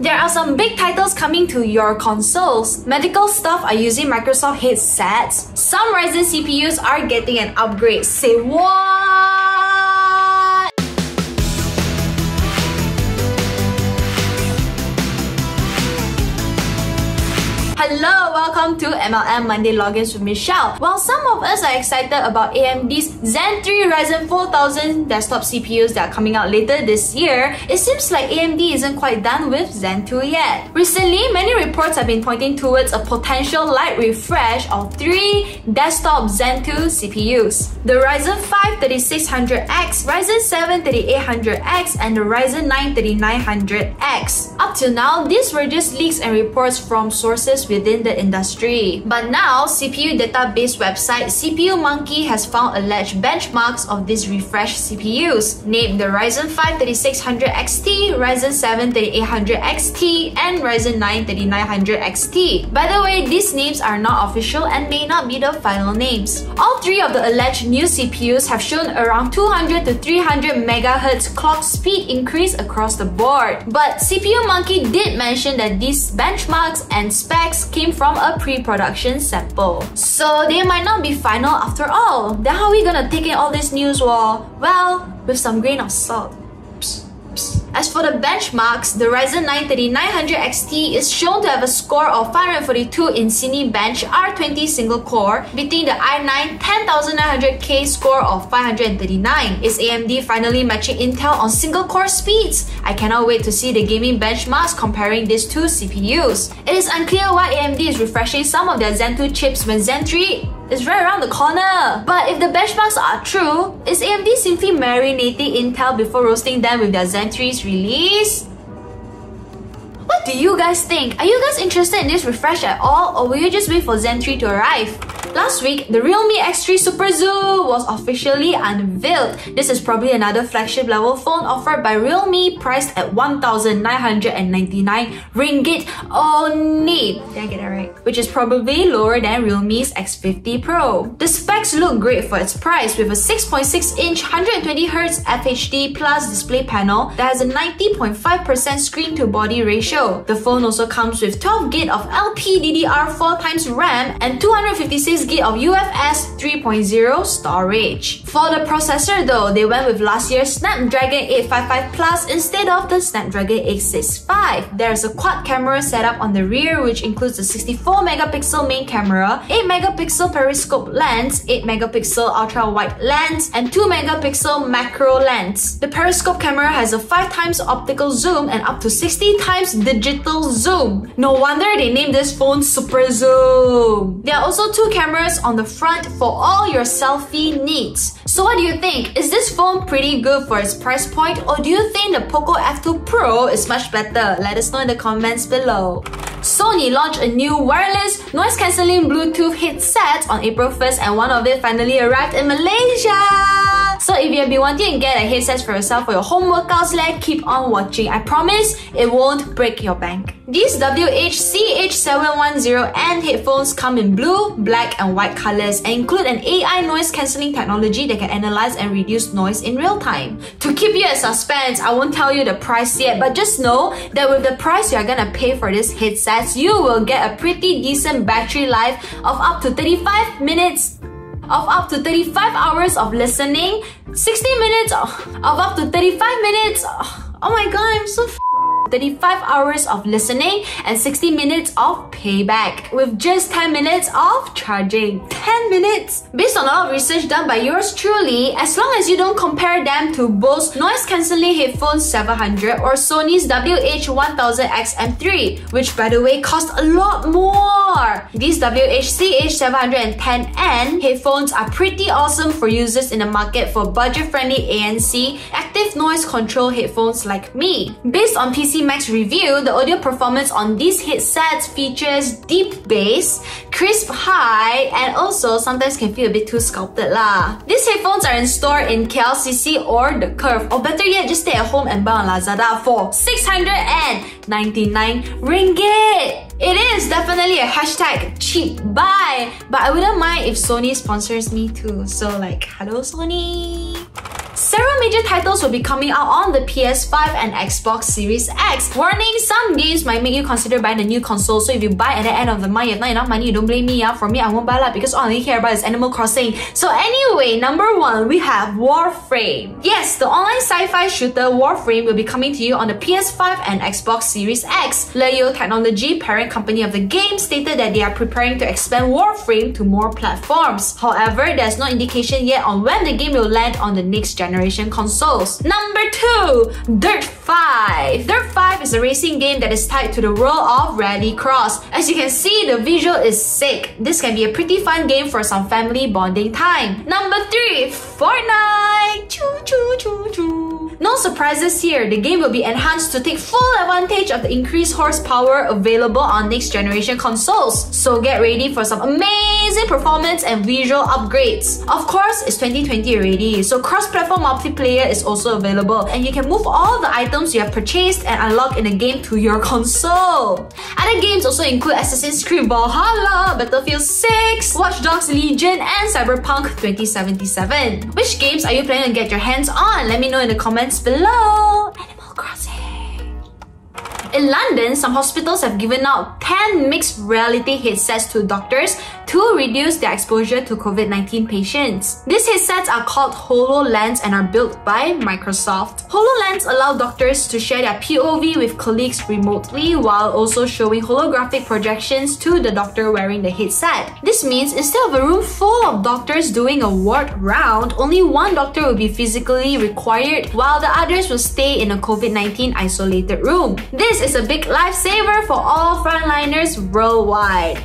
There are some big titles coming to your consoles. Medical stuff are using Microsoft headsets. Some Ryzen CPUs are getting an upgrade. Say what? Hello, welcome to MLM Monday Logins with Michelle. While some of us are excited about AMD's Zen 3 Ryzen 4000 desktop CPUs that are coming out later this year, it seems like AMD isn't quite done with Zen 2 yet. Recently, many reports have been pointing towards a potential light refresh of three desktop Zen 2 CPUs. The Ryzen 5 3600X, Ryzen 7 3800X, and the Ryzen 9 3900X. Up till now, these were just leaks and reports from sources within the industry. But now, CPU database website CPU Monkey has found alleged benchmarks of these refreshed CPUs, named the Ryzen 5 3600 XT, Ryzen 7 3800 XT, and Ryzen 9 3900 XT. By the way, these names are not official and may not be the final names. All three of the alleged new CPUs have shown around 200 to 300 MHz clock speed increase across the board. But CPU Monkey did mention that these benchmarks and specs came from a pre-production sample. So they might not be final after all. Then how are we gonna take in all this news war? Well, with some grain of salt. As for the benchmarks, the Ryzen 9 3900 XT is shown to have a score of 542 in Cinebench R20 single core, beating the i9 10900K score of 539. Is AMD finally matching Intel on single core speeds? I cannot wait to see the gaming benchmarks comparing these two CPUs. It is unclear why AMD is refreshing some of their Zen 2 chips when Zen 3 is right around the corner. But if the benchmarks are true, is AMD simply marinating Intel before roasting them with their Zen 3's release? What do you guys think? Are you guys interested in this refresh at all or will you just wait for Zen 3 to arrive? Last week, the Realme X3 Super Zoom was officially unveiled. This is probably another flagship level phone offered by Realme priced at 1,999 ringgit only. Did I get that right? Which is probably lower than Realme's X50 Pro. The specs look great for its price with a 6.6 inch 120Hz FHD plus display panel that has a 90.5% screen to body ratio. The phone also comes with 12GB of LPDDR4 times RAM and 256 6GB of UFS 3.0 storage. For the processor though, they went with last year's Snapdragon 855 Plus instead of the Snapdragon 865. There's a quad camera setup on the rear which includes a 64 megapixel main camera, 8 megapixel periscope lens, 8 megapixel ultra wide lens, and 2 megapixel macro lens. The periscope camera has a 5 times optical zoom and up to 60 times digital zoom. No wonder they named this phone Super Zoom. There are also two cameras cameras on the front for all your selfie needs. So what do you think? Is this phone pretty good for its price point or do you think the Poco F2 Pro is much better? Let us know in the comments below. Sony launched a new wireless noise cancelling Bluetooth headset on April 1st and one of it finally arrived in Malaysia. If you have been wanting to get a headset for yourself for your home workouts, let keep on watching. I promise it won't break your bank. These WH-CH710N headphones come in blue, black and white colors and include an AI noise cancelling technology that can analyze and reduce noise in real time. To keep you in suspense, I won't tell you the price yet, but just know that with the price you are gonna pay for these headsets, you will get a pretty decent battery life of up to 35 minutes of up to 35 hours of listening, 60 minutes of, up to 35 minutes. Oh my god, I'm so 35 hours of listening and 60 minutes of payback with just 10 minutes of charging. 10 minutes! Based on a lot of research done by yours truly, as long as you don't compare them to Bose Noise Cancelling Headphones 700 or Sony's WH-1000X-M3, which by the way cost a lot more. These WH-CH710N headphones are pretty awesome for users in the market for budget-friendly ANC, active noise control headphones like me. Based on PC Mag review, the audio performance on these headsets features deep bass, crisp high, and also sometimes can feel a bit too sculpted lah. These headphones are in store in KLCC or The Curve, or better yet, just stay at home and buy on Lazada for 699 ringgit. It is definitely a hashtag cheap buy, but I wouldn't mind if Sony sponsors me too. So like, hello Sony. Several major titles will be coming out on the PS5 and Xbox Series X. Warning, some games might make you consider buying a new console, so if you buy at the end of the month, you have not enough money, you don't blame me. Yeah? For me, I won't buy that because all I care about is Animal Crossing. So anyway, number one, we have Warframe. Yes, the online sci-fi shooter Warframe will be coming to you on the PS5 and Xbox Series X. Leyou Technology, parent company of the game, stated that they are preparing to expand Warframe to more platforms. However, there's no indication yet on when the game will land on the next generation consoles. Number 2. Dirt 5 Dirt 5 is a racing game that is tied to the world of Rallycross. As you can see, the visual is sick. This can be a pretty fun game for some family bonding time. Number 3. Fortnite Choo choo choo choo no surprises here, the game will be enhanced to take full advantage of the increased horsepower available on next generation consoles. So get ready for some amazing performance and visual upgrades. Of course, it's 2020 already, so cross-platform multiplayer is also available and you can move all the items you have purchased and unlock in the game to your console. Other games also include Assassin's Creed Valhalla, Battlefield 6, Watch Dogs Legion, and Cyberpunk 2077. Which games are you planning to get your hands on? Let me know in the comments below. In London, some hospitals have given out 10 mixed reality headsets to doctors to reduce their exposure to COVID-19 patients. These headsets are called HoloLens and are built by Microsoft. HoloLens allow doctors to share their POV with colleagues remotely while also showing holographic projections to the doctor wearing the headset. This means instead of a room full of doctors doing a ward round, only one doctor will be physically required while the others will stay in a COVID-19 isolated room. This is a big lifesaver for all frontliners worldwide.